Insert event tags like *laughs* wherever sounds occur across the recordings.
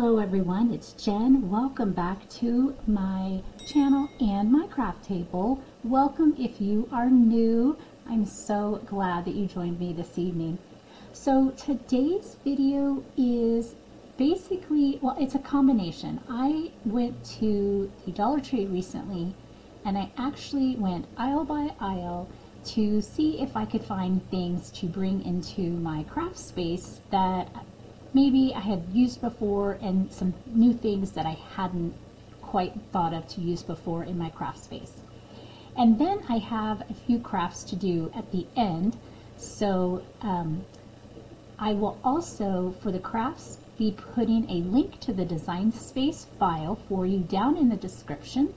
Hello everyone, it's Jen. Welcome back to my channel and my craft table. Welcome if you are new. I'm so glad that you joined me this evening. So today's video is basically, well, it's a combination. I went to the Dollar Tree recently and I actually went aisle by aisle to see if I could find things to bring into my craft space that maybe I had used before and some new things that I hadn't quite thought of to use before in my craft space. And then I have a few crafts to do at the end. So um, I will also, for the crafts, be putting a link to the design space file for you down in the description.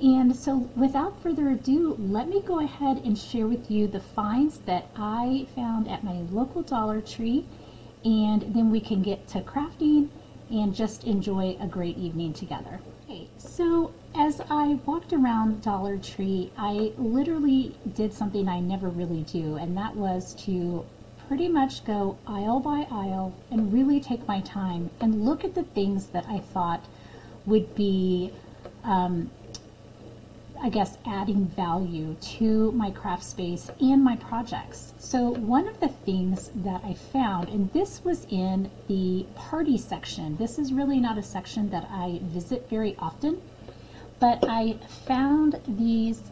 And so without further ado, let me go ahead and share with you the finds that I found at my local Dollar Tree and then we can get to crafting and just enjoy a great evening together. Okay, so as I walked around Dollar Tree, I literally did something I never really do, and that was to pretty much go aisle by aisle and really take my time and look at the things that I thought would be um, I guess, adding value to my craft space and my projects. So one of the things that I found, and this was in the party section, this is really not a section that I visit very often, but I found these,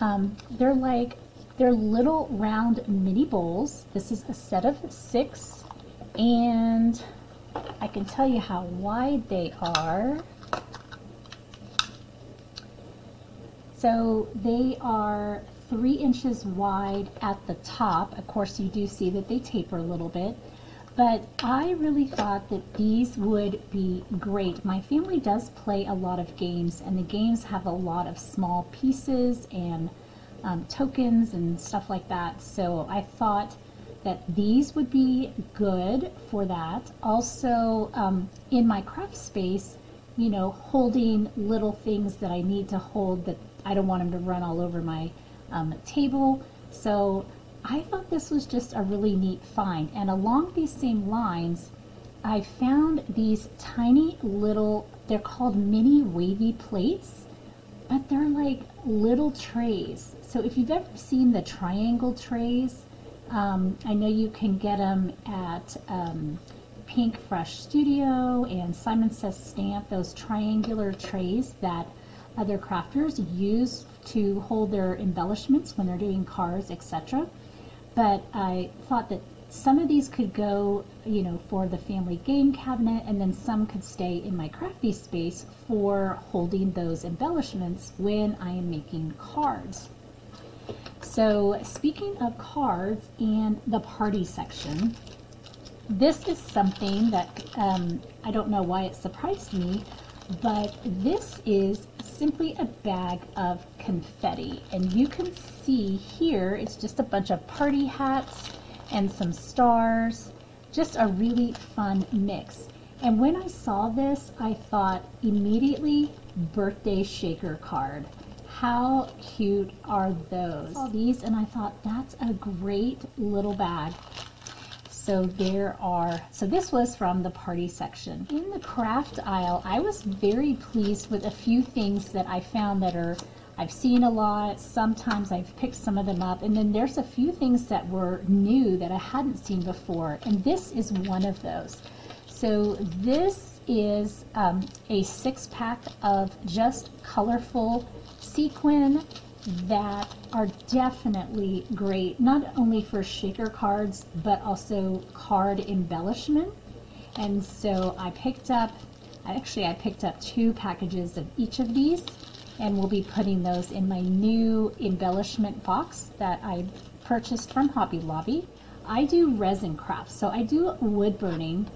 um, they're like, they're little round mini bowls. This is a set of six, and I can tell you how wide they are. So they are three inches wide at the top. Of course, you do see that they taper a little bit. But I really thought that these would be great. My family does play a lot of games, and the games have a lot of small pieces and um, tokens and stuff like that. So I thought that these would be good for that. Also, um, in my craft space, you know, holding little things that I need to hold that I don't want them to run all over my um, table. So I thought this was just a really neat find. And along these same lines, I found these tiny little, they're called mini wavy plates, but they're like little trays. So if you've ever seen the triangle trays, um, I know you can get them at um, Pink Fresh Studio and Simon Says Stamp, those triangular trays that other crafters use to hold their embellishments when they're doing cars, etc. But I thought that some of these could go, you know, for the family game cabinet, and then some could stay in my crafty space for holding those embellishments when I am making cards. So speaking of cards and the party section, this is something that um, I don't know why it surprised me, but this is simply a bag of confetti. And you can see here, it's just a bunch of party hats and some stars. Just a really fun mix. And when I saw this, I thought immediately birthday shaker card. How cute are those? I saw these and I thought that's a great little bag so there are, so this was from the party section. In the craft aisle, I was very pleased with a few things that I found that are, I've seen a lot, sometimes I've picked some of them up, and then there's a few things that were new that I hadn't seen before, and this is one of those. So this is um, a six pack of just colorful sequin that are definitely great, not only for shaker cards, but also card embellishment. And so I picked up, actually I picked up two packages of each of these, and we'll be putting those in my new embellishment box that I purchased from Hobby Lobby. I do resin crafts, so I do wood burning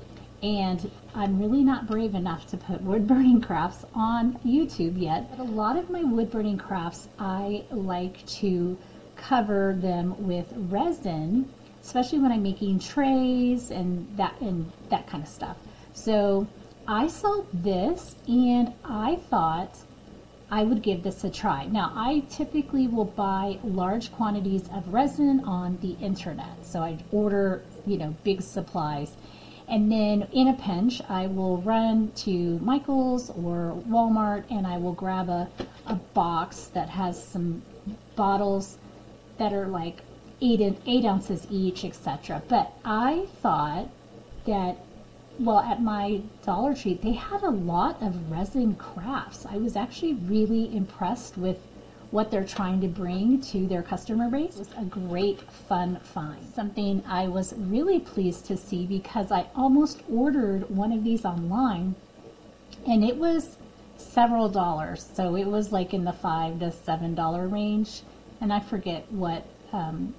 and I'm really not brave enough to put wood *laughs* burning crafts on YouTube yet, but a lot of my wood burning crafts I like to cover them with resin, especially when I'm making trays and that and that kind of stuff. So I saw this and I thought I would give this a try. Now I typically will buy large quantities of resin on the internet. So I order, you know, big supplies And then in a pinch, I will run to Michael's or Walmart and I will grab a, a box that has some bottles that are like eight, in, eight ounces each, etc. But I thought that, well, at my Dollar Tree, they had a lot of resin crafts. I was actually really impressed with what they're trying to bring to their customer base. Was a great fun find. Something I was really pleased to see because I almost ordered one of these online and it was several dollars. So it was like in the five to seven dollar range. And I forget what um,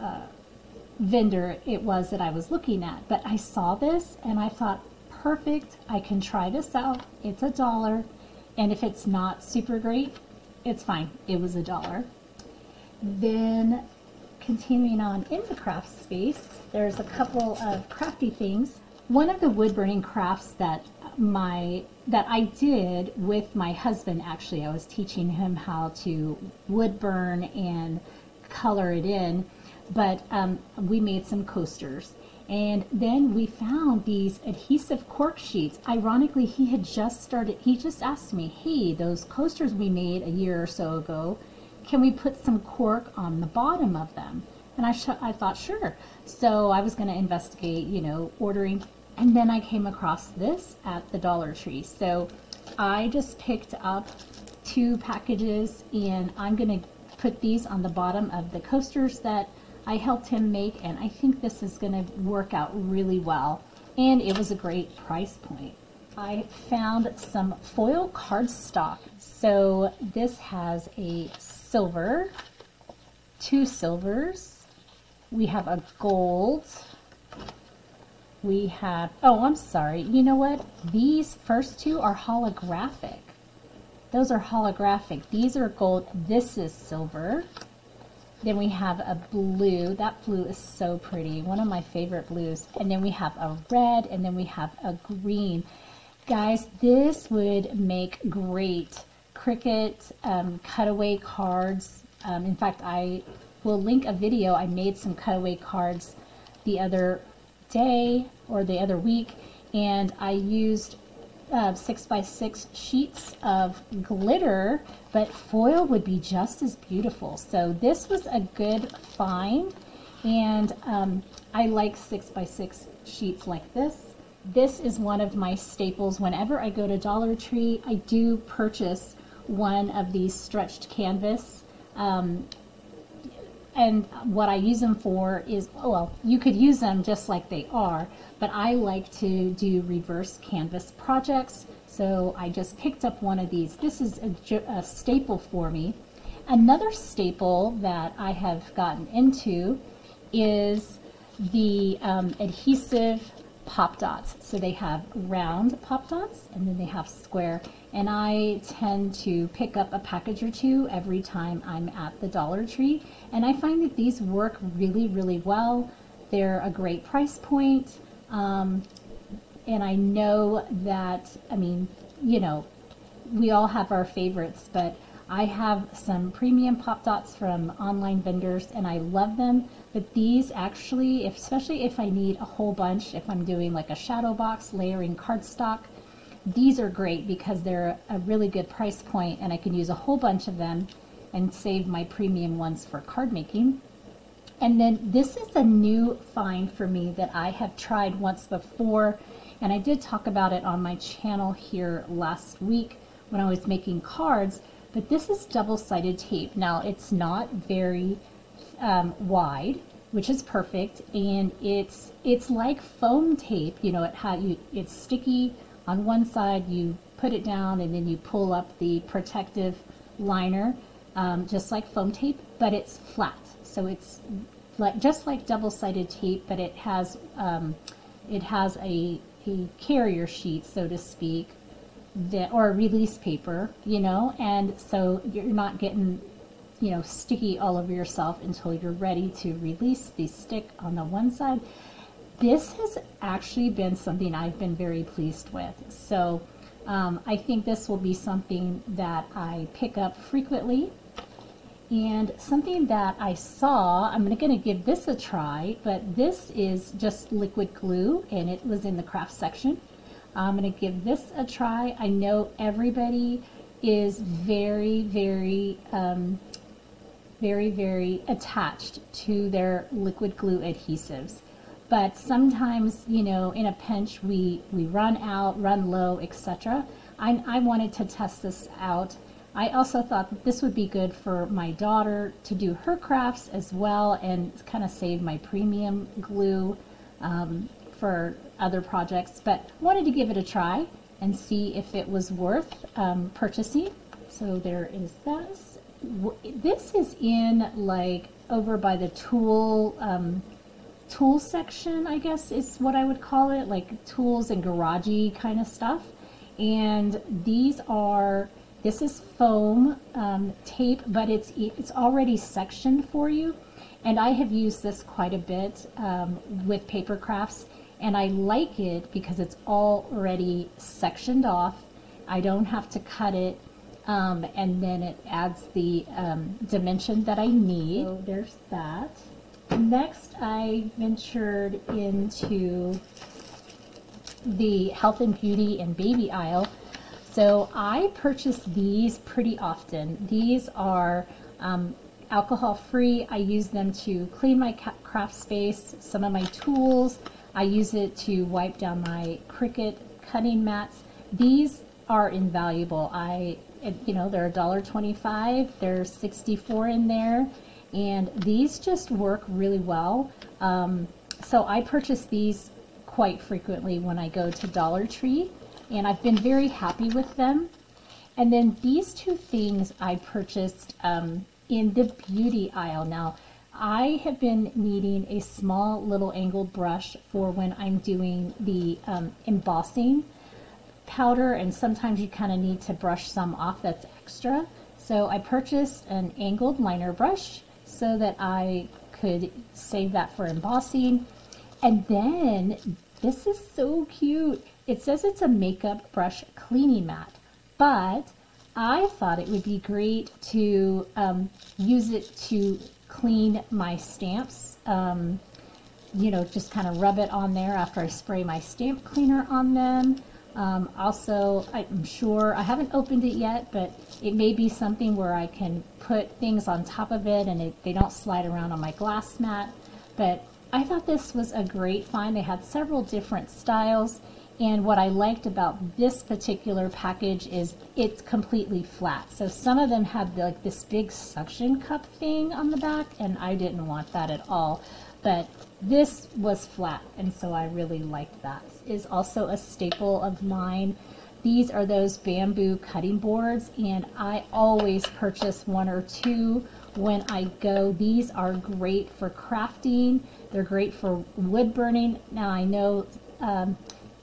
uh, vendor it was that I was looking at. But I saw this and I thought, perfect, I can try this out. It's a dollar. And if it's not super great, it's fine. It was a dollar. Then continuing on in the craft space, there's a couple of crafty things. One of the wood burning crafts that my that I did with my husband actually I was teaching him how to wood burn and color it in but um, we made some coasters and then we found these adhesive cork sheets. Ironically, he had just started, he just asked me, hey, those coasters we made a year or so ago, can we put some cork on the bottom of them? And I, I thought, sure. So I was going to investigate, you know, ordering. And then I came across this at the Dollar Tree. So I just picked up two packages and I'm going to put these on the bottom of the coasters that I helped him make, and I think this is going to work out really well. And it was a great price point. I found some foil cardstock. So this has a silver, two silvers. We have a gold. We have, oh, I'm sorry. You know what? These first two are holographic. Those are holographic. These are gold. This is silver. Then we have a blue. That blue is so pretty. One of my favorite blues. And then we have a red and then we have a green. Guys, this would make great Cricut um, cutaway cards. Um, in fact, I will link a video. I made some cutaway cards the other day or the other week and I used uh, six by six sheets of glitter, but foil would be just as beautiful. So this was a good find, and um, I like six by six sheets like this. This is one of my staples. Whenever I go to Dollar Tree, I do purchase one of these stretched canvas um, and what I use them for is, well, you could use them just like they are, but I like to do reverse canvas projects. So I just picked up one of these. This is a, a staple for me. Another staple that I have gotten into is the um, adhesive pop dots. So they have round pop dots and then they have square. And I tend to pick up a package or two every time I'm at the Dollar Tree. And I find that these work really, really well. They're a great price point. Um, and I know that, I mean, you know, we all have our favorites, but I have some premium pop dots from online vendors and I love them. But these actually, if, especially if I need a whole bunch, if I'm doing like a shadow box layering cardstock, these are great because they're a really good price point and I can use a whole bunch of them and save my premium ones for card making. And then this is a new find for me that I have tried once before and I did talk about it on my channel here last week when I was making cards but this is double-sided tape. Now, it's not very um, wide, which is perfect, and it's it's like foam tape. You know, it had you it's sticky on one side. You put it down, and then you pull up the protective liner, um, just like foam tape, but it's flat. So it's like just like double-sided tape, but it has um, it has a a carrier sheet, so to speak, that or release paper, you know, and so you're not getting, you know, sticky all over yourself until you're ready to release the stick on the one side. This has actually been something I've been very pleased with. So um, I think this will be something that I pick up frequently And something that I saw, I'm going to give this a try, but this is just liquid glue and it was in the craft section. I'm going to give this a try. I know everybody is very, very, um, very, very attached to their liquid glue adhesives. But sometimes, you know, in a pinch, we, we run out, run low, etc. I, I wanted to test this out I also thought that this would be good for my daughter to do her crafts as well and kind of save my premium glue um, for other projects, but wanted to give it a try and see if it was worth um, purchasing. So there is this. This is in like over by the tool um, tool section, I guess is what I would call it, like tools and garagey kind of stuff. And these are this is foam um, tape, but it's, it's already sectioned for you. And I have used this quite a bit um, with paper crafts. And I like it because it's already sectioned off. I don't have to cut it. Um, and then it adds the um, dimension that I need. So there's that. Next, I ventured into the health and beauty and baby aisle so I purchase these pretty often. These are um, alcohol free. I use them to clean my craft space, some of my tools. I use it to wipe down my Cricut cutting mats. These are invaluable. I, you know, they're $1.25. There's 64 in there. And these just work really well. Um, so I purchase these quite frequently when I go to Dollar Tree and I've been very happy with them. And then these two things I purchased um, in the beauty aisle. Now, I have been needing a small little angled brush for when I'm doing the um, embossing powder, and sometimes you kind of need to brush some off that's extra. So I purchased an angled liner brush so that I could save that for embossing. And then this is so cute. It says it's a makeup brush cleaning mat, but I thought it would be great to um, use it to clean my stamps. Um, you know, just kind of rub it on there after I spray my stamp cleaner on them. Um, also, I'm sure, I haven't opened it yet, but it may be something where I can put things on top of it and it, they don't slide around on my glass mat. But I thought this was a great find. They had several different styles and what I liked about this particular package is it's completely flat. So some of them have like this big suction cup thing on the back, and I didn't want that at all. But this was flat, and so I really liked that. Is also a staple of mine. These are those bamboo cutting boards, and I always purchase one or two when I go. These are great for crafting. They're great for wood burning. Now I know um,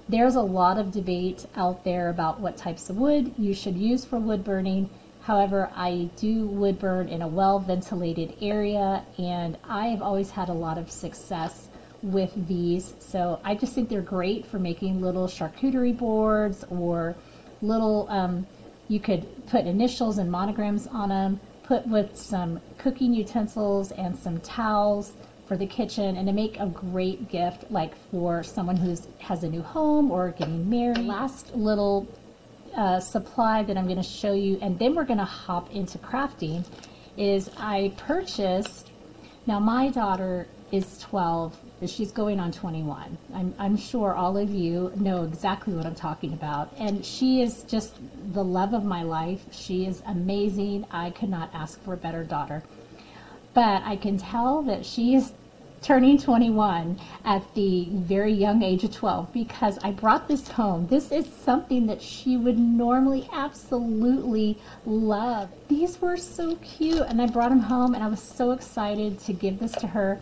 there's a lot of debate out there about what types of wood you should use for wood burning. However, I do wood burn in a well ventilated area and I have always had a lot of success with these. So I just think they're great for making little charcuterie boards or little, um, you could put initials and monograms on them, put with some cooking utensils and some towels for the kitchen and to make a great gift like for someone who has a new home or getting married. Last little uh, supply that I'm going to show you and then we're going to hop into crafting is I purchased, now my daughter is 12, she's going on 21. I'm, I'm sure all of you know exactly what I'm talking about. And she is just the love of my life. She is amazing. I could not ask for a better daughter but I can tell that she is turning 21 at the very young age of 12 because I brought this home. This is something that she would normally absolutely love. These were so cute and I brought them home and I was so excited to give this to her.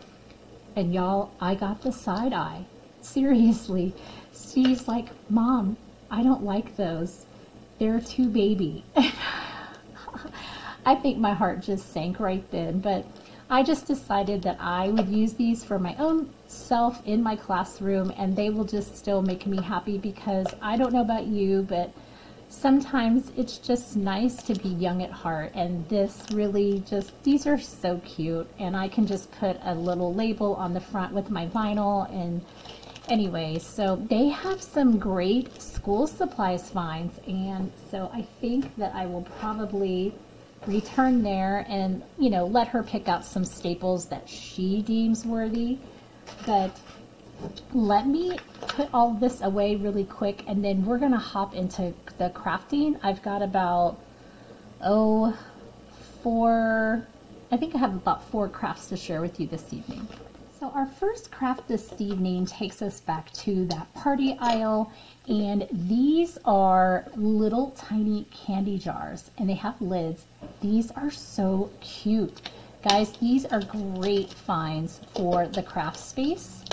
And y'all, I got the side eye. Seriously. She's like, Mom, I don't like those. They're too baby. *laughs* I think my heart just sank right then, but I just decided that I would use these for my own self in my classroom and they will just still make me happy because I don't know about you, but sometimes it's just nice to be young at heart and this really just these are so cute and I can just put a little label on the front with my vinyl and anyway so they have some great school supplies finds and so I think that I will probably return there and you know let her pick out some staples that she deems worthy but let me put all this away really quick and then we're gonna hop into the crafting. I've got about, oh, four, I think I have about four crafts to share with you this evening. So our first craft this evening takes us back to that party aisle and these are little tiny candy jars and they have lids. These are so cute. Guys, these are great finds for the craft space.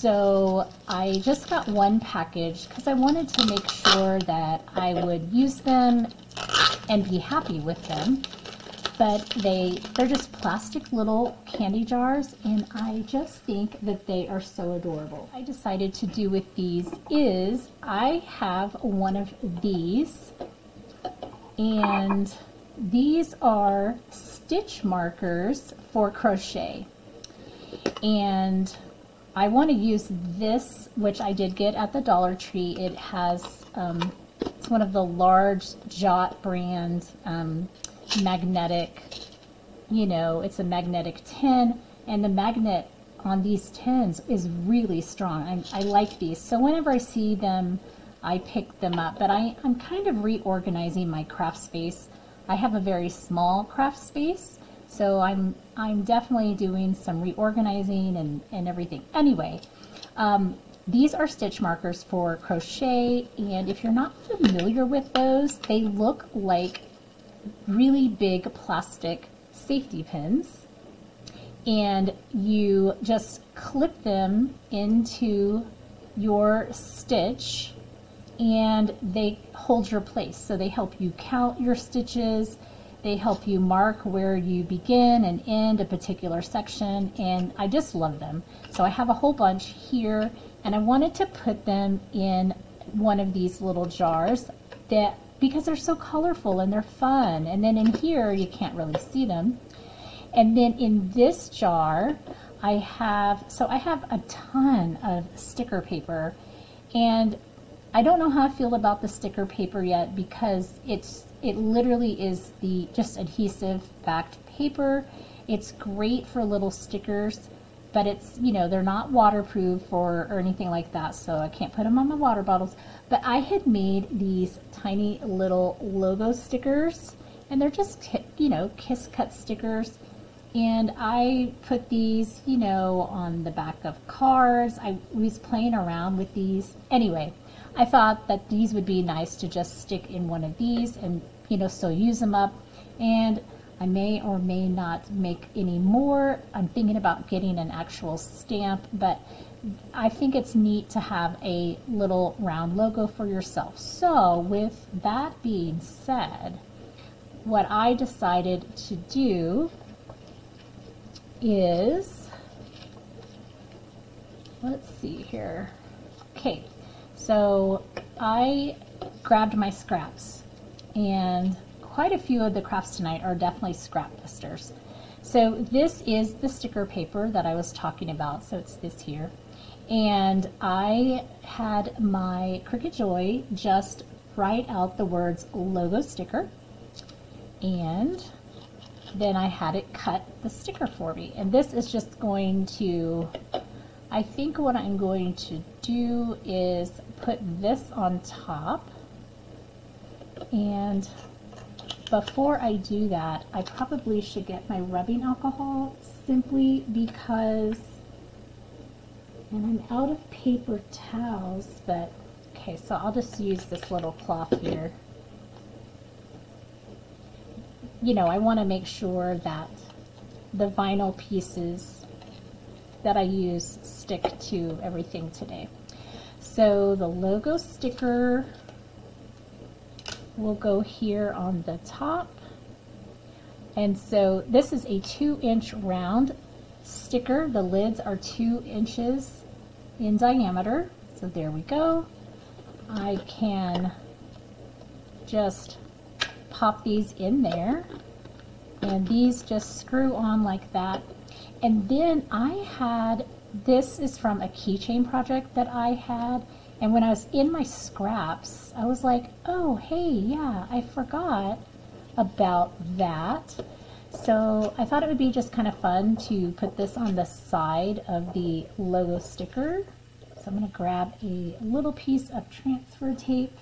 So I just got one package because I wanted to make sure that I would use them and be happy with them. But they, they're just plastic little candy jars and I just think that they are so adorable. I decided to do with these is I have one of these and these are stitch markers for crochet. And I want to use this, which I did get at the Dollar Tree. It has, um, it's one of the large Jot brand um, magnetic, you know, it's a magnetic tin, and the magnet on these tins is really strong. I, I like these. So whenever I see them, I pick them up. But I, I'm kind of reorganizing my craft space. I have a very small craft space, so I'm, I'm definitely doing some reorganizing and, and everything. Anyway, um, these are stitch markers for crochet, and if you're not familiar with those, they look like really big plastic safety pins. And you just clip them into your stitch and they hold your place. So they help you count your stitches, they help you mark where you begin and end a particular section, and I just love them. So I have a whole bunch here, and I wanted to put them in one of these little jars that because they're so colorful and they're fun. And then in here, you can't really see them. And then in this jar, I have, so I have a ton of sticker paper and I don't know how I feel about the sticker paper yet because it's it literally is the just adhesive backed paper. It's great for little stickers, but it's, you know, they're not waterproof or, or anything like that, so I can't put them on my water bottles. But I had made these tiny little logo stickers, and they're just, you know, kiss cut stickers. And I put these, you know, on the back of cars. I was playing around with these. Anyway, I thought that these would be nice to just stick in one of these and, you know, still use them up. And I may or may not make any more. I'm thinking about getting an actual stamp, but I think it's neat to have a little round logo for yourself. So with that being said, what I decided to do is, let's see here. Okay, so I grabbed my scraps and quite a few of the crafts tonight are definitely scrap busters. So this is the sticker paper that I was talking about. So it's this here. And I had my Cricut Joy just write out the words logo sticker. And then I had it cut the sticker for me. And this is just going to I think what I'm going to do is put this on top and before I do that I probably should get my rubbing alcohol simply because and I'm out of paper towels but okay so I'll just use this little cloth here you know I want to make sure that the vinyl pieces that I use stick to everything today. So the logo sticker will go here on the top. And so this is a two inch round sticker. The lids are two inches in diameter. So there we go. I can just pop these in there and these just screw on like that. And then I had, this is from a keychain project that I had. And when I was in my scraps, I was like, oh, hey, yeah, I forgot about that. So I thought it would be just kind of fun to put this on the side of the logo sticker. So I'm going to grab a little piece of transfer tape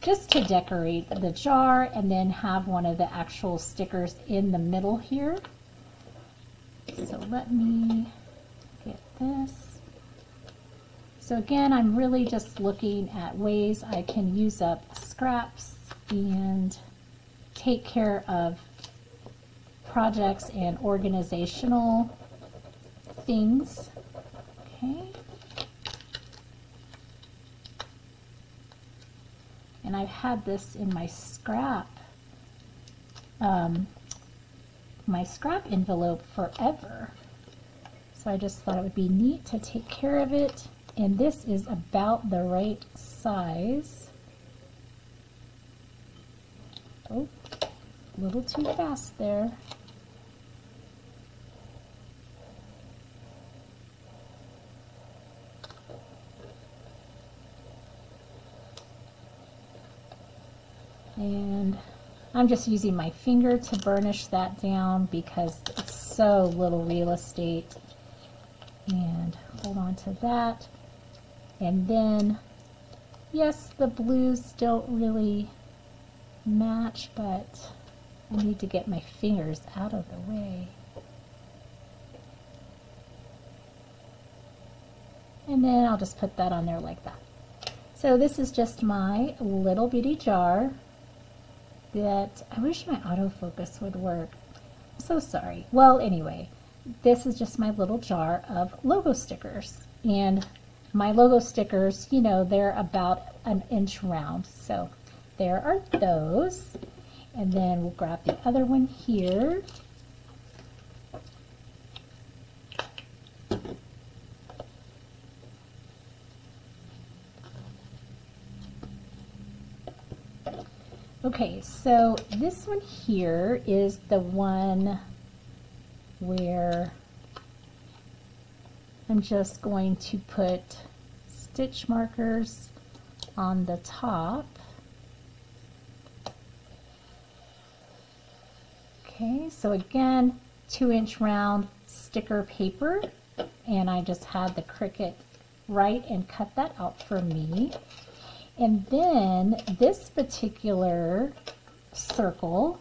just to decorate the jar and then have one of the actual stickers in the middle here. So let me this. So again, I'm really just looking at ways I can use up scraps and take care of projects and organizational things. Okay. And I've had this in my scrap, um, my scrap envelope forever. So I just thought it would be neat to take care of it. And this is about the right size. Oh, a little too fast there. And I'm just using my finger to burnish that down because it's so little real estate. And hold on to that. And then, yes, the blues don't really match, but I need to get my fingers out of the way. And then I'll just put that on there like that. So this is just my little beauty jar that I wish my autofocus would work. I'm so sorry. Well, anyway, this is just my little jar of logo stickers. And my logo stickers, you know, they're about an inch round. So there are those. And then we'll grab the other one here. Okay, so this one here is the one where I'm just going to put stitch markers on the top. Okay, so again, two inch round sticker paper and I just had the Cricut write and cut that out for me. And then this particular circle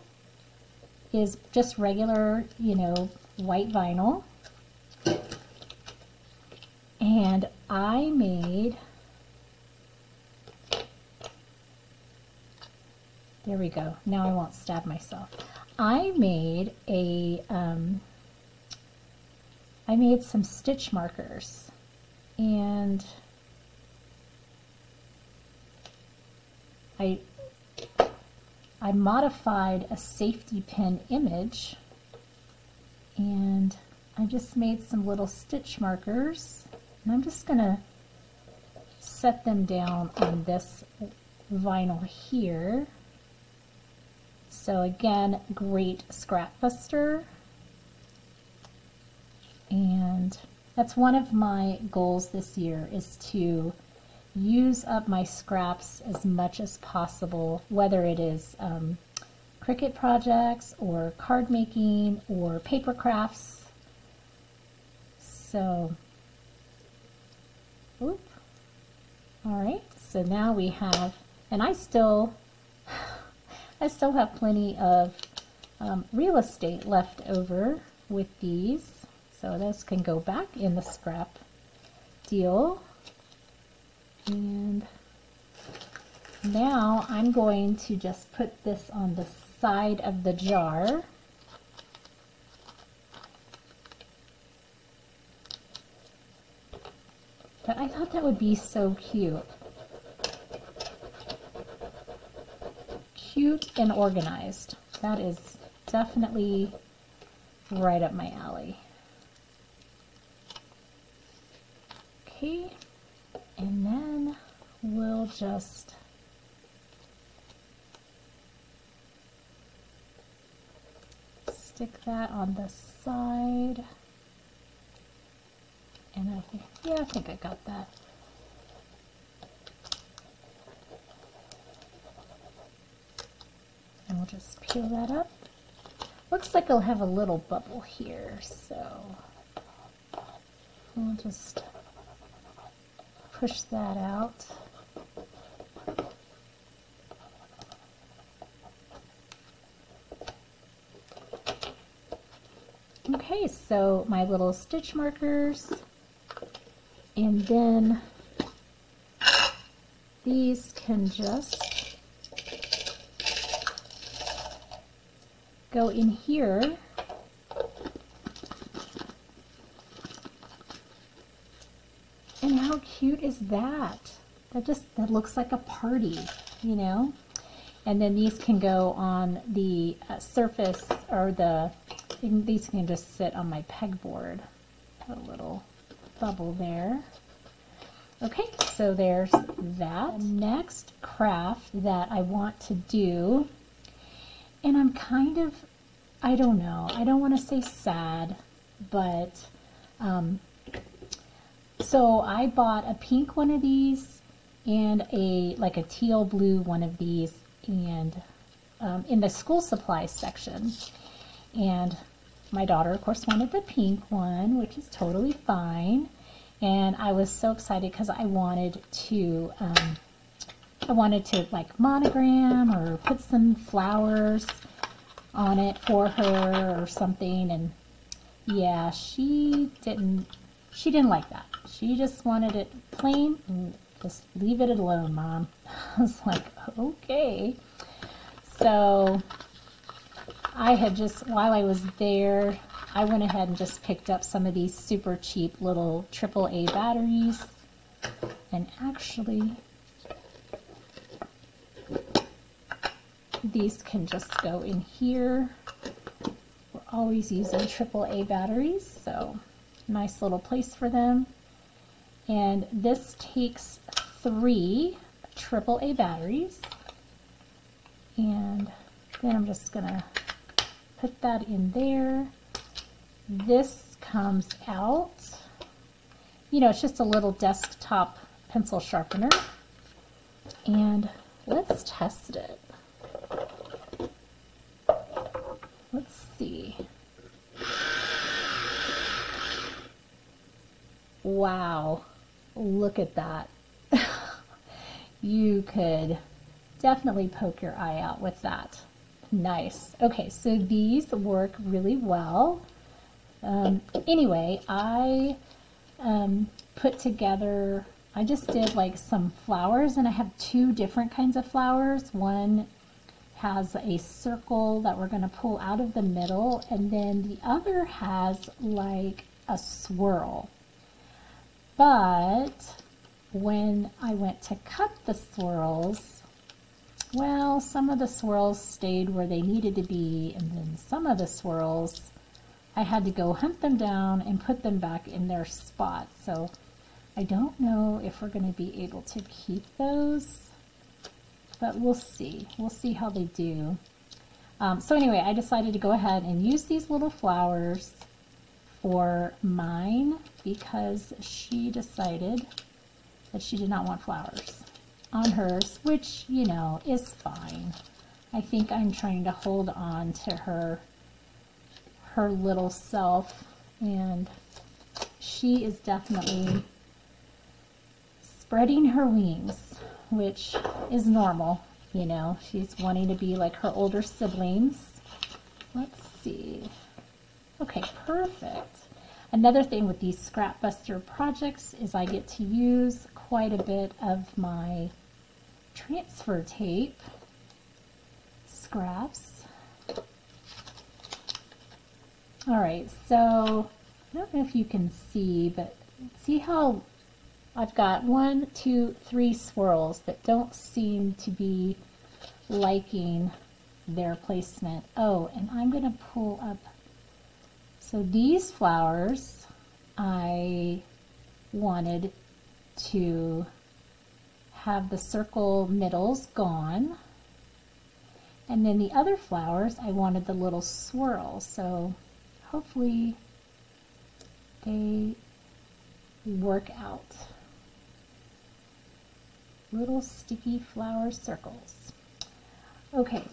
is just regular, you know, white vinyl. And I made, there we go. Now I won't stab myself. I made a, um, I made some stitch markers and I, I modified a safety pin image and I just made some little stitch markers and I'm just going to set them down on this vinyl here. So again, great scrap buster. And that's one of my goals this year is to use up my scraps as much as possible, whether it is um, Cricut projects or card making or paper crafts. So, oop. All right, so now we have, and I still, *sighs* I still have plenty of um, real estate left over with these. So those can go back in the scrap deal. And now I'm going to just put this on the side of the jar. But I thought that would be so cute. Cute and organized. That is definitely right up my alley. Okay. And then we'll just stick that on the side. And I think, yeah, I think I got that. And we'll just peel that up. Looks like I'll have a little bubble here, so we'll just push that out. Okay, so my little stitch markers, and then these can just go in here. And how cute is that? That just, that looks like a party, you know? And then these can go on the uh, surface or the, these can just sit on my pegboard. Put a little bubble there. Okay, so there's that. Next craft that I want to do and I'm kind of, I don't know, I don't want to say sad, but um, so I bought a pink one of these and a like a teal blue one of these and um, in the school supplies section and my daughter of course wanted the pink one which is totally fine. And I was so excited because I wanted to um, I wanted to like monogram or put some flowers on it for her or something. And yeah she didn't she didn't like that. She just wanted it plain and just leave it alone mom. *laughs* I was like okay. So I had just while I was there I went ahead and just picked up some of these super cheap little AAA batteries and actually these can just go in here. We're always using AAA batteries, so nice little place for them. And this takes three AAA batteries. And then I'm just gonna put that in there. This comes out. You know, it's just a little desktop pencil sharpener. And let's test it. Let's see. Wow, look at that. *laughs* you could definitely poke your eye out with that. Nice. Okay, so these work really well. Um, anyway, I um, put together, I just did like some flowers and I have two different kinds of flowers. One has a circle that we're going to pull out of the middle and then the other has like a swirl. But when I went to cut the swirls, well, some of the swirls stayed where they needed to be and then some of the swirls I had to go hunt them down and put them back in their spot. So I don't know if we're going to be able to keep those but we'll see. We'll see how they do. Um, so anyway, I decided to go ahead and use these little flowers for mine because she decided that she did not want flowers on hers, which, you know, is fine. I think I'm trying to hold on to her, her little self, and she is definitely spreading her wings which is normal, you know. She's wanting to be like her older siblings. Let's see. Okay, perfect. Another thing with these Scrapbuster projects is I get to use quite a bit of my transfer tape scraps. All right, so I don't know if you can see, but see how I've got one, two, three swirls that don't seem to be liking their placement. Oh, and I'm going to pull up, so these flowers I wanted to have the circle middles gone. And then the other flowers, I wanted the little swirls. So hopefully they work out. Little sticky flower circles. Okay.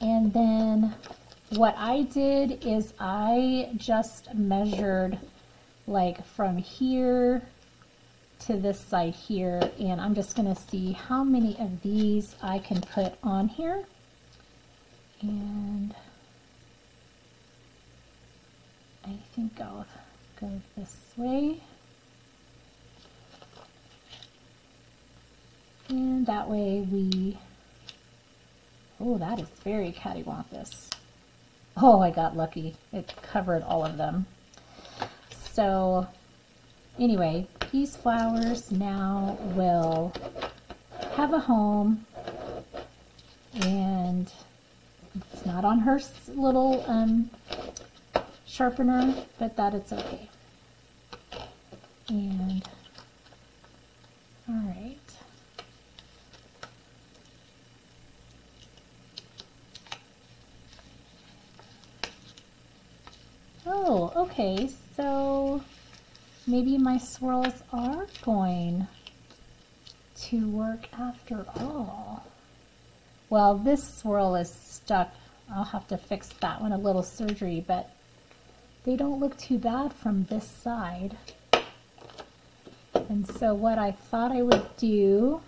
And then what I did is I just measured like from here to this side here and I'm just going to see how many of these I can put on here. And I think I'll go this way. And that way we oh that is very cattywampus. Oh I got lucky. It covered all of them. So anyway these flowers now will have a home and it's not on her little um, sharpener, but that it's okay. And, all right. Oh, okay, so maybe my swirls are going to work after all. Well, this swirl is stuck. I'll have to fix that one, a little surgery, but they don't look too bad from this side. And so what I thought I would do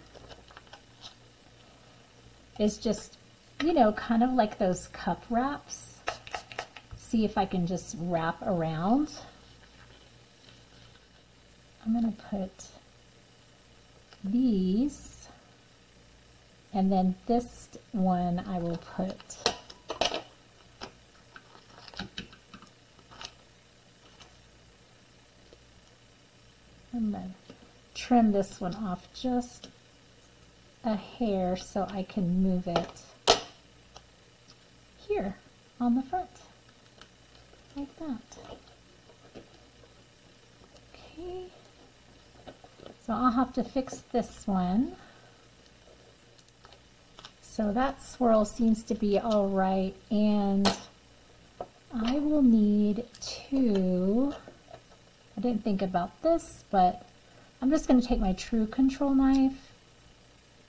is just, you know, kind of like those cup wraps. See if I can just wrap around. I'm going to put these and then this one I will put I'm going to trim this one off just a hair so I can move it here on the front like that. Okay. So I'll have to fix this one. So that swirl seems to be all right. And I will need to, I didn't think about this, but I'm just going to take my true control knife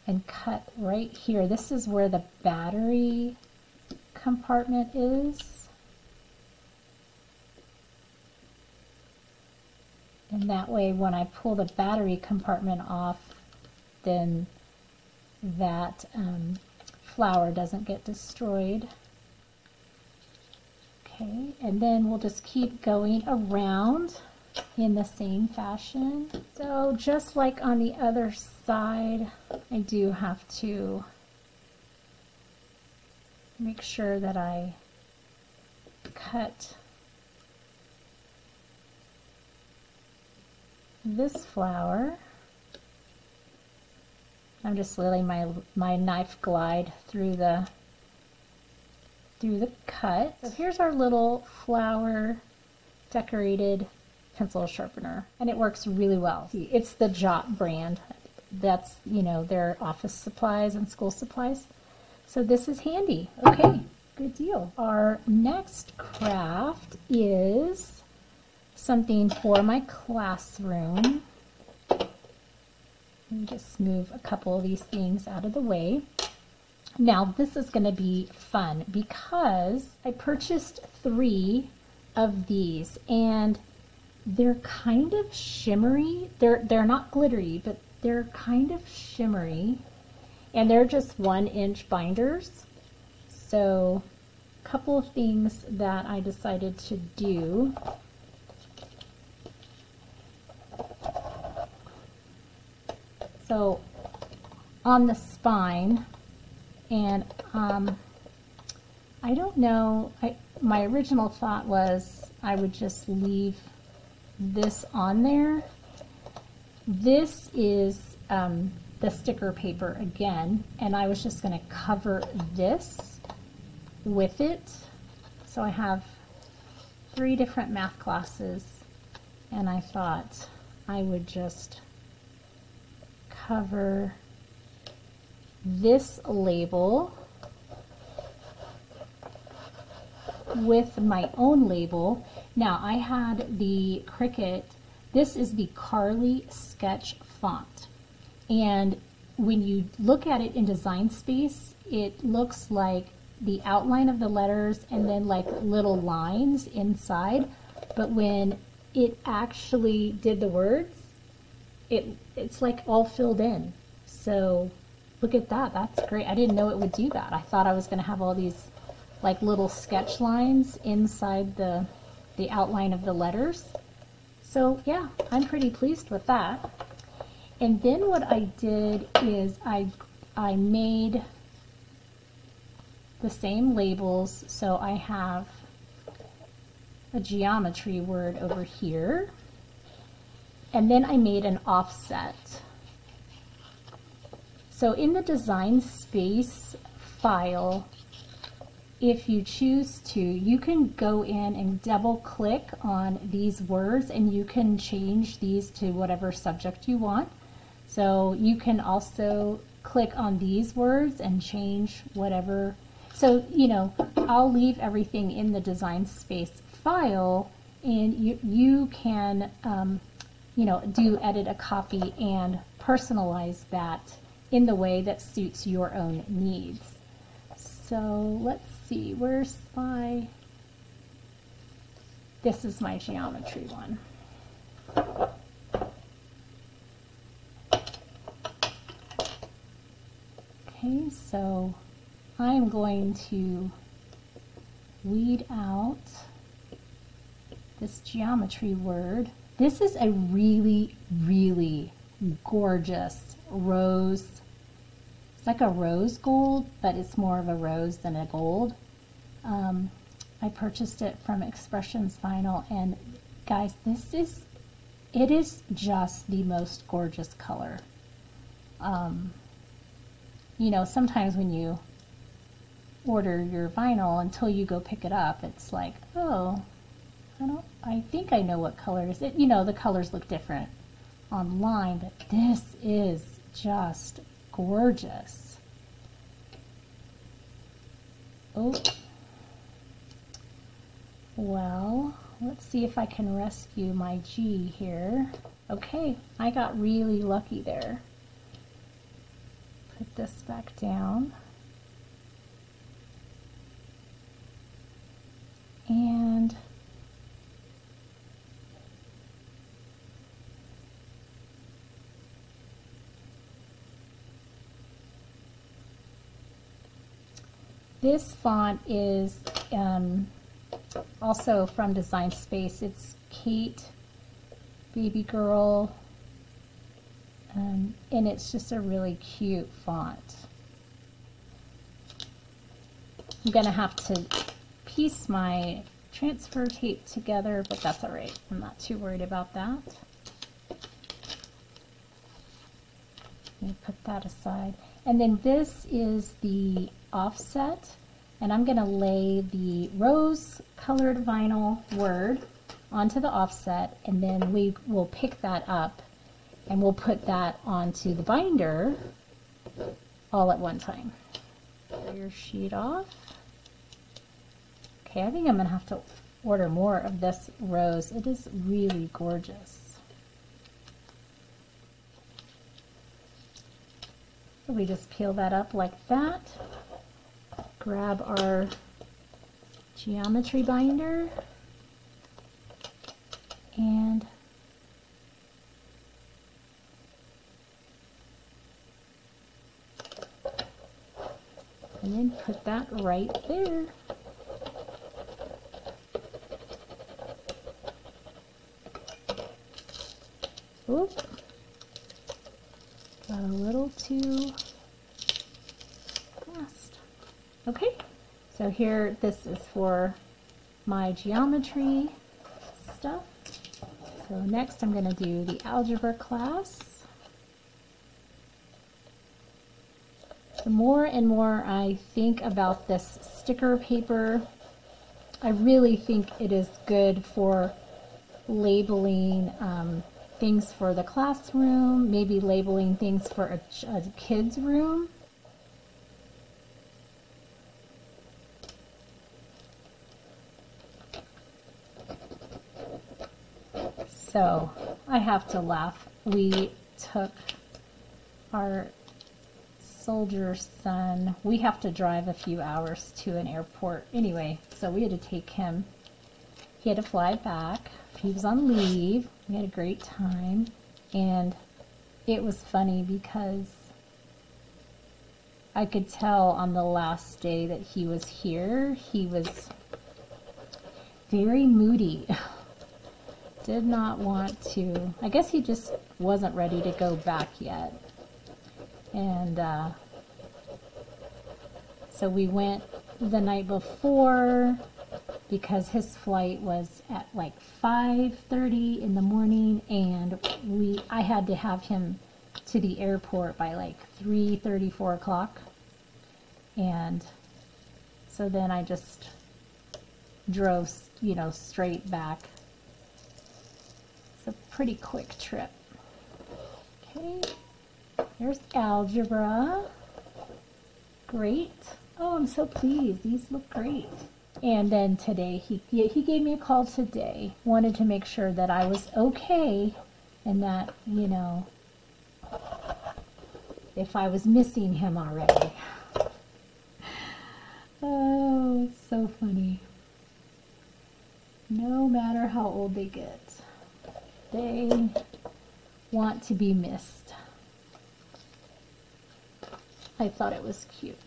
and cut right here. This is where the battery compartment is. And that way when I pull the battery compartment off, then that um, flower doesn't get destroyed. Okay, and then we'll just keep going around in the same fashion. So just like on the other side, I do have to make sure that I cut this flower. I'm just letting my, my knife glide through the through the cut. So here's our little flower decorated pencil sharpener and it works really well. See, it's the Jot brand. That's, you know, their office supplies and school supplies. So this is handy. Okay, good deal. Our next craft is something for my classroom. Let me just move a couple of these things out of the way. Now this is going to be fun because I purchased three of these and they're kind of shimmery. They're, they're not glittery, but they're kind of shimmery and they're just one inch binders. So a couple of things that I decided to do So on the spine, and um, I don't know, I, my original thought was I would just leave this on there. This is um, the sticker paper again, and I was just going to cover this with it. So I have three different math classes, and I thought I would just cover this label with my own label. Now I had the Cricut, this is the Carly Sketch font. And when you look at it in Design Space, it looks like the outline of the letters and then like little lines inside. But when it actually did the words, it it's like all filled in. So look at that. That's great. I didn't know it would do that. I thought I was going to have all these like little sketch lines inside the the outline of the letters. So yeah, I'm pretty pleased with that. And then what I did is I I made the same labels. So I have a geometry word over here. And then I made an offset. So in the design space file, if you choose to, you can go in and double click on these words and you can change these to whatever subject you want. So you can also click on these words and change whatever. So, you know, I'll leave everything in the design space file and you, you can, um, you know, do edit a copy and personalize that in the way that suits your own needs. So let's see, where's my, this is my geometry one. Okay, so I'm going to weed out this geometry word. This is a really, really gorgeous rose. It's like a rose gold, but it's more of a rose than a gold. Um, I purchased it from Expressions Vinyl, and guys, this is, it is just the most gorgeous color. Um, you know, sometimes when you order your vinyl until you go pick it up, it's like, oh, I don't, I think I know what color is it. You know, the colors look different online, but this is just gorgeous. Oh, well, let's see if I can rescue my G here. Okay, I got really lucky there. Put this back down. And This font is um, also from Design Space. It's Kate Baby Girl, um, and it's just a really cute font. I'm going to have to piece my transfer tape together, but that's all right. I'm not too worried about that. Let me put that aside. And then this is the offset and I'm going to lay the rose colored vinyl word onto the offset and then we will pick that up and we'll put that onto the binder all at one time. Pull your sheet off. Okay, I think I'm going to have to order more of this rose. It is really gorgeous. We just peel that up like that grab our geometry binder and and then put that right there. Oop. Little too fast. Okay, so here, this is for my geometry stuff. So next I'm going to do the algebra class. The more and more I think about this sticker paper, I really think it is good for labeling um, things for the classroom, maybe labeling things for a, a kid's room. So I have to laugh. We took our soldier son. We have to drive a few hours to an airport anyway, so we had to take him. He had to fly back. He was on leave. We had a great time. And it was funny because I could tell on the last day that he was here, he was very moody. *laughs* Did not want to, I guess he just wasn't ready to go back yet. And uh, so we went the night before because his flight was at like 5:30 in the morning and we I had to have him to the airport by like 3:30 4 o'clock and so then I just drove you know straight back it's a pretty quick trip okay there's algebra. Great. Oh, I'm so pleased. These look great. And then today, he, he gave me a call today. Wanted to make sure that I was okay and that, you know, if I was missing him already. *laughs* Oh, it's so funny. No matter how old they get, they want to be missed. I thought it was cute.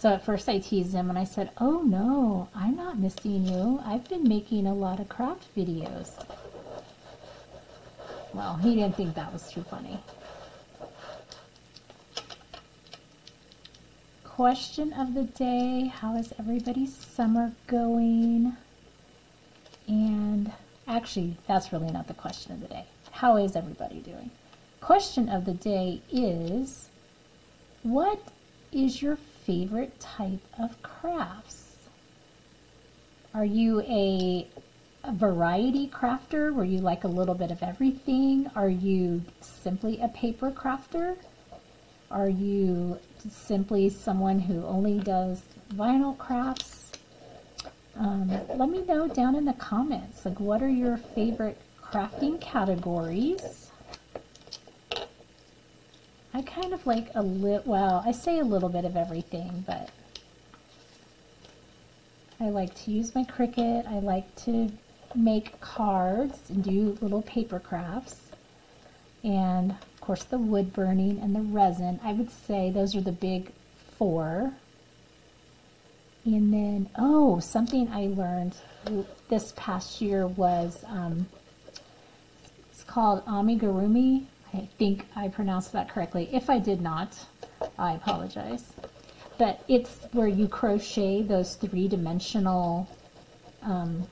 So at first I teased him and I said, oh no, I'm not missing you. I've been making a lot of craft videos. Well, he didn't think that was too funny. Question of the day, how is everybody's summer going? And actually, that's really not the question of the day. How is everybody doing? question of the day is what is your favorite type of crafts? Are you a, a, variety crafter where you like a little bit of everything? Are you simply a paper crafter? Are you simply someone who only does vinyl crafts? Um, let me know down in the comments, like what are your favorite crafting categories? I kind of like a little, well, I say a little bit of everything, but I like to use my Cricut. I like to make cards and do little paper crafts. And of course the wood burning and the resin. I would say those are the big four. And then, oh, something I learned this past year was, um, it's called amigurumi I think I pronounced that correctly. If I did not, I apologize. But it's where you crochet those three-dimensional um,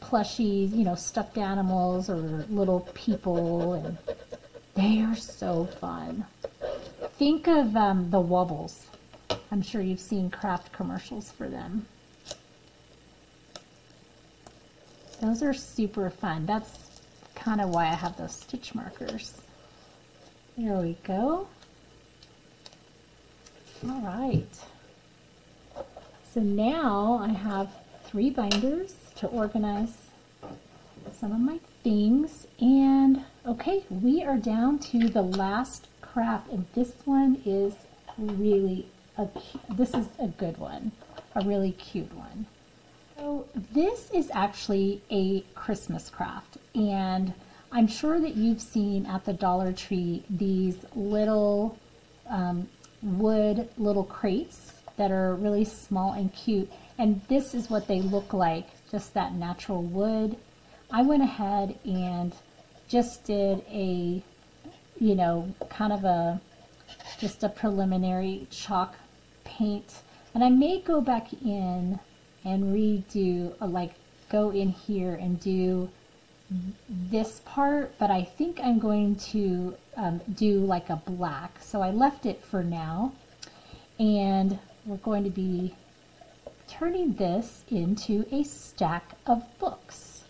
plushies, you know, stuffed animals or little people, and they are so fun. Think of um, the Woobles. I'm sure you've seen craft commercials for them. Those are super fun. That's kind of why I have those stitch markers. There we go. All right. So now I have three binders to organize some of my things. And okay, we are down to the last craft. And this one is really, a, this is a good one, a really cute one. So this is actually a Christmas craft. And I'm sure that you've seen at the Dollar Tree these little um, wood little crates that are really small and cute. And this is what they look like, just that natural wood. I went ahead and just did a, you know, kind of a, just a preliminary chalk paint. And I may go back in and redo, like go in here and do this part, but I think I'm going to um, do like a black. So I left it for now. And we're going to be turning this into a stack of books.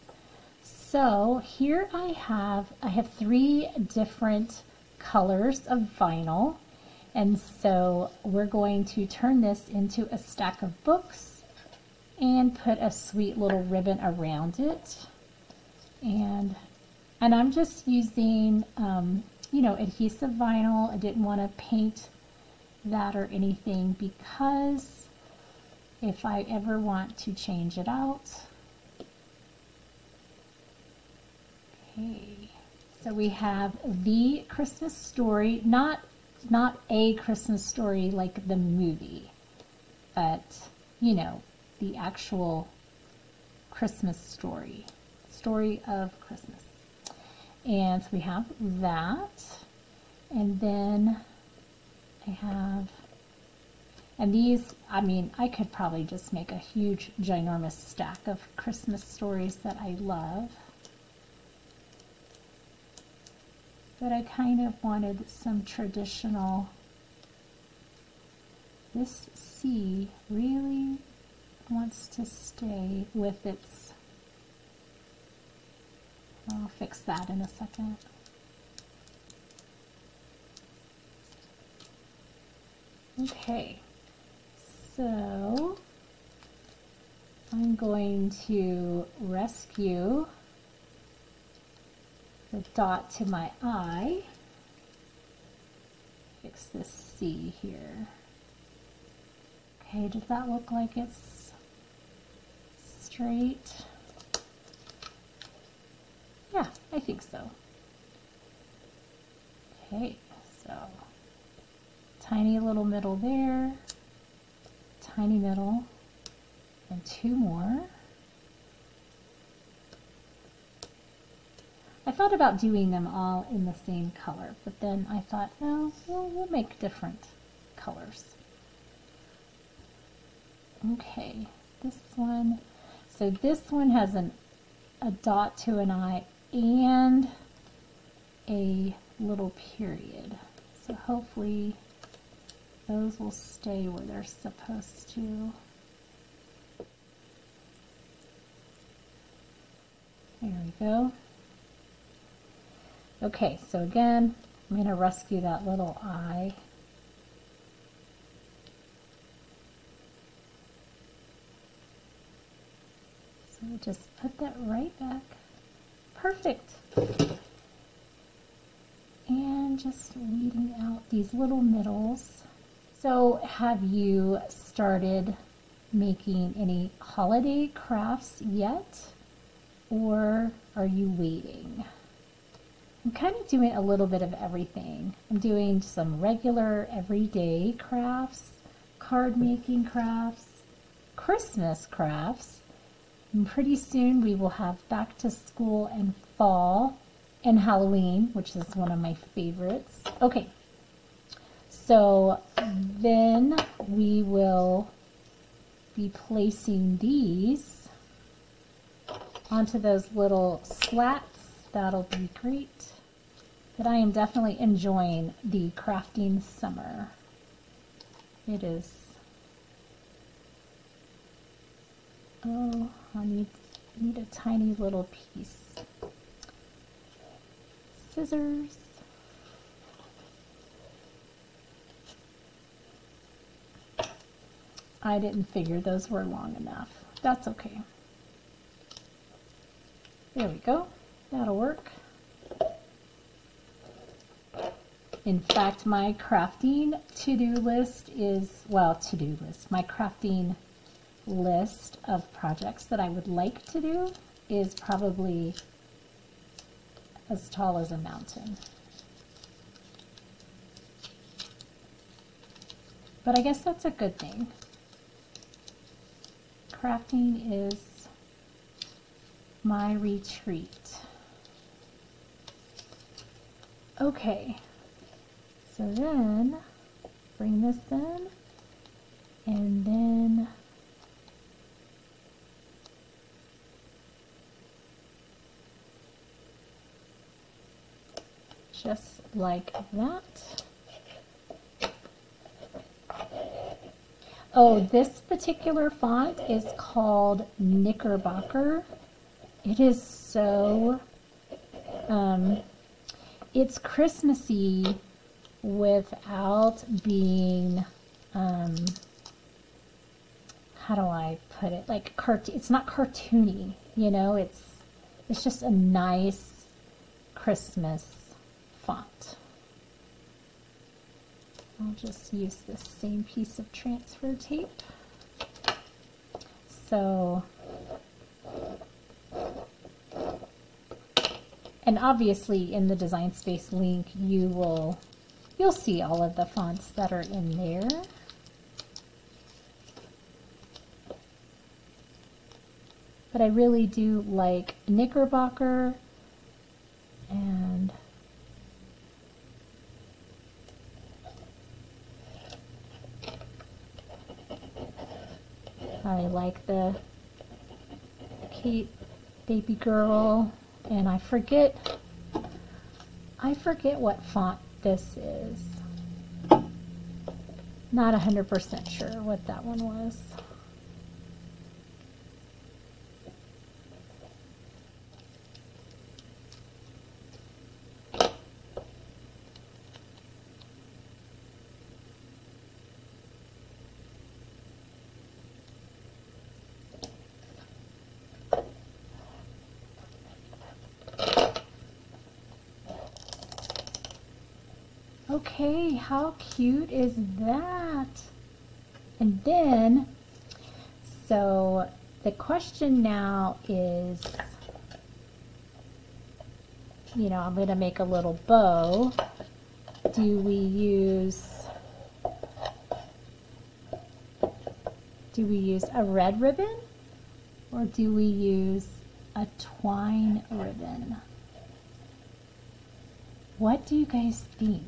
So here I have, I have three different colors of vinyl. And so we're going to turn this into a stack of books. and put a sweet little ribbon around it. And, and I'm just using, um, you know, adhesive vinyl. I didn't want to paint that or anything because if I ever want to change it out. Okay, so we have the Christmas story, not not a Christmas story like the movie, but you know, the actual Christmas story, story of Christmas. And so we have that, and then I have, and these, I mean, I could probably just make a huge, ginormous stack of Christmas stories that I love. But I kind of wanted some traditional, this C really wants to stay with its, I'll fix that in a second. Okay, so I'm going to rescue the dot to my eye. Fix this C here. Okay, does that look like it's straight? Yeah, I think so. Okay, so tiny little middle there, tiny middle, and two more. I thought about doing them all in the same color, but then I thought, no, we'll, we'll make different colors. Okay, this one, so this one has an, a dot to an eye and a little period. So hopefully those will stay where they're supposed to. There we go. Okay, so again, I'm going to rescue that little eye. So just put that right back. Perfect. And just weeding out these little middles. So have you started making any holiday crafts yet? Or are you waiting? I'm kind of doing a little bit of everything. I'm doing some regular everyday crafts, card making crafts, Christmas crafts, and pretty soon we will have back to school and fall and Halloween, which is one of my favorites. Okay, so then we will be placing these onto those little slats. That'll be great. But I am definitely enjoying the crafting summer. It is. Oh, I need, need a tiny little piece. Scissors. I didn't figure those were long enough. That's okay. There we go. That'll work. In fact, my crafting to-do list is, well, to-do list, my crafting list of projects that I would like to do is probably as tall as a mountain. But I guess that's a good thing crafting is my retreat. Okay, so then bring this in and then just like that. Oh, this particular font is called Knickerbocker. It is so, um, it's Christmassy without being, um, how do I put it? Like cart it's not cartoony, you know, it's it's just a nice Christmas font. I'll just use this same piece of transfer tape. So, and obviously in the Design Space link, you will, you'll see all of the fonts that are in there. But I really do like Knickerbocker and I like the Kate baby girl and I forget I forget what font this is. Not 100% sure what that one was. Okay, how cute is that? And then, so the question now is, you know, I'm going to make a little bow. Do we use, do we use a red ribbon or do we use a twine ribbon? What do you guys think?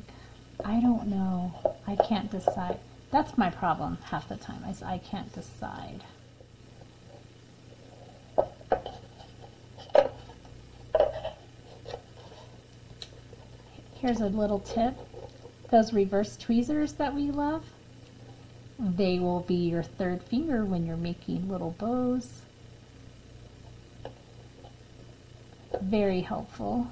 I don't know. I can't decide. That's my problem half the time. Is I can't decide. Here's a little tip. Those reverse tweezers that we love, they will be your third finger when you're making little bows. Very helpful.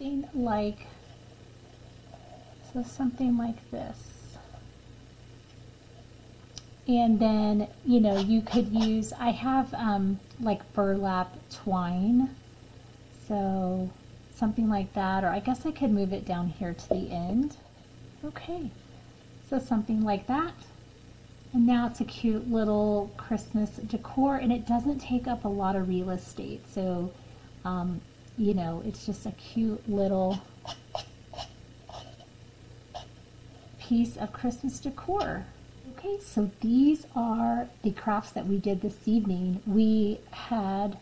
something like, so something like this. And then, you know, you could use, I have um, like burlap twine. So something like that, or I guess I could move it down here to the end. Okay, so something like that. And now it's a cute little Christmas decor and it doesn't take up a lot of real estate. So um, you know, it's just a cute little piece of Christmas decor. Okay, so these are the crafts that we did this evening. We had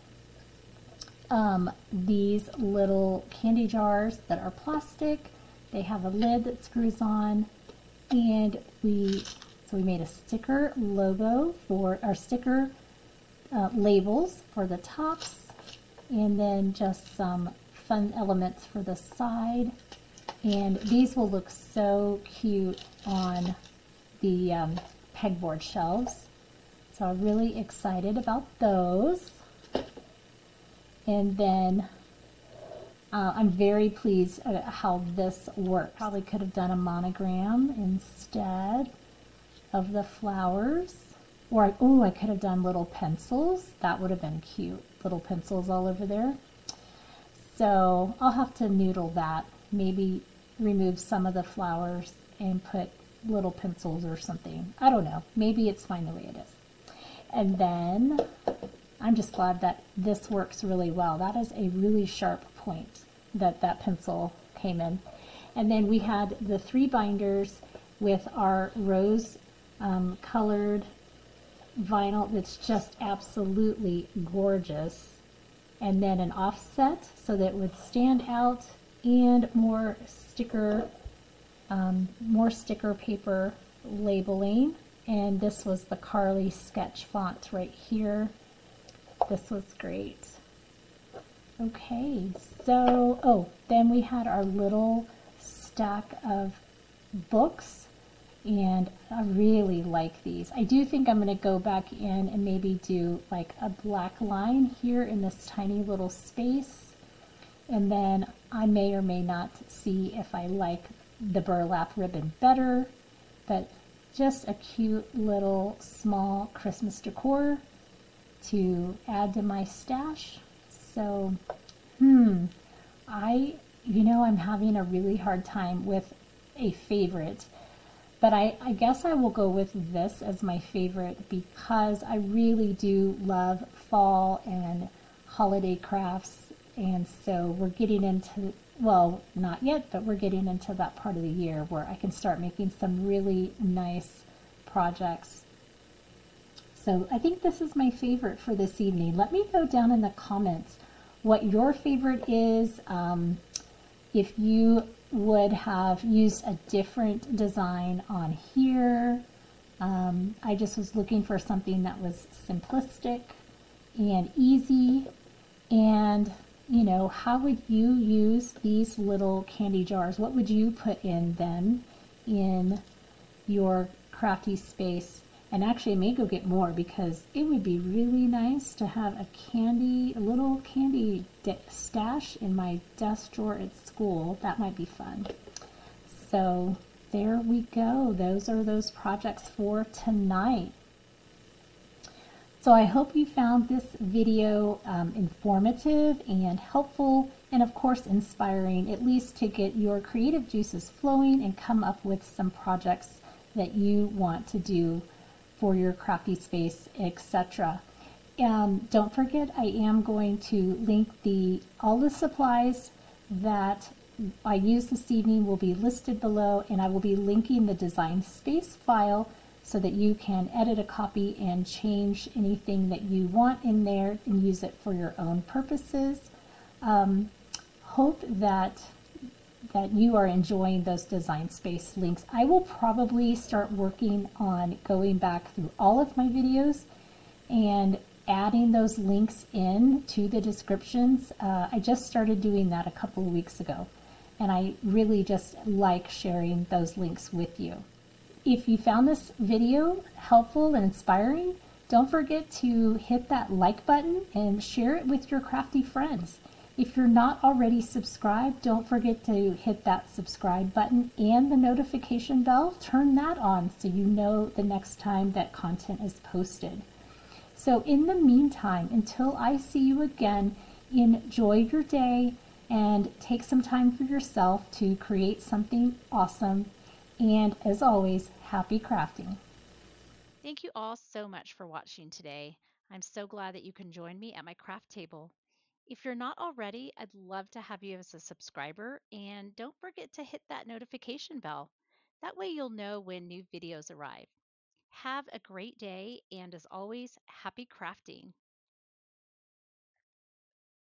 um, these little candy jars that are plastic. They have a lid that screws on and we, so we made a sticker logo for our sticker uh, labels for the tops and then just some fun elements for the side. And these will look so cute on the um, pegboard shelves. So I'm really excited about those. And then uh, I'm very pleased at how this works. Probably could have done a monogram instead of the flowers. Or, oh, I could have done little pencils. That would have been cute little pencils all over there. So I'll have to noodle that, maybe remove some of the flowers and put little pencils or something. I don't know. Maybe it's fine the way it is. And then I'm just glad that this works really well. That is a really sharp point that that pencil came in. And then we had the three binders with our rose um, colored vinyl that's just absolutely gorgeous. And then an offset so that it would stand out and more sticker, um, more sticker paper labeling. And this was the Carly sketch font right here. This was great. Okay, so, oh, then we had our little stack of books and I really like these. I do think I'm going to go back in and maybe do like a black line here in this tiny little space And then I may or may not see if I like the burlap ribbon better, but just a cute little small Christmas decor to add to my stash. So, hmm, I, you know, I'm having a really hard time with a favorite, but I, I guess I will go with this as my favorite because I really do love fall and holiday crafts. And so we're getting into, well, not yet, but we're getting into that part of the year where I can start making some really nice projects. So I think this is my favorite for this evening. Let me know down in the comments what your favorite is. Um, if you would have used a different design on here. Um, I just was looking for something that was simplistic and easy. And, you know, how would you use these little candy jars? What would you put in them in your crafty space? And actually, I may go get more because it would be really nice to have a candy, a little candy stash in my desk drawer at school. That might be fun. So there we go. Those are those projects for tonight. So I hope you found this video um, informative and helpful and of course inspiring at least to get your creative juices flowing and come up with some projects that you want to do for your crafty space, etc. Um, don't forget, I am going to link the all the supplies that I used this evening will be listed below, and I will be linking the design space file so that you can edit a copy and change anything that you want in there and use it for your own purposes. Um, hope that that you are enjoying those design space links. I will probably start working on going back through all of my videos and adding those links in to the descriptions. Uh, I just started doing that a couple of weeks ago and I really just like sharing those links with you. If you found this video helpful and inspiring, don't forget to hit that like button and share it with your crafty friends. If you're not already subscribed, don't forget to hit that subscribe button and the notification bell. Turn that on so you know the next time that content is posted. So in the meantime, until I see you again, enjoy your day and take some time for yourself to create something awesome. And as always, happy crafting. Thank you all so much for watching today. I'm so glad that you can join me at my craft table. If you're not already, I'd love to have you as a subscriber and don't forget to hit that notification bell. That way you'll know when new videos arrive. Have a great day and as always, happy crafting.